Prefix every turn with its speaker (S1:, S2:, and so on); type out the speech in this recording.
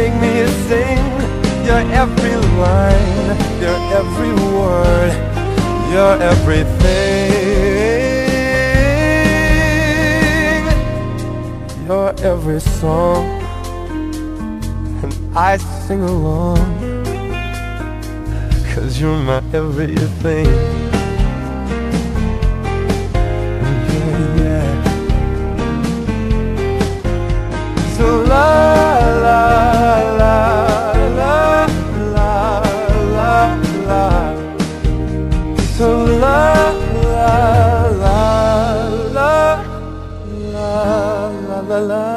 S1: make me sing. Your every line Your every word Your everything. Your every song. And I sing along. Cause you're my everything la la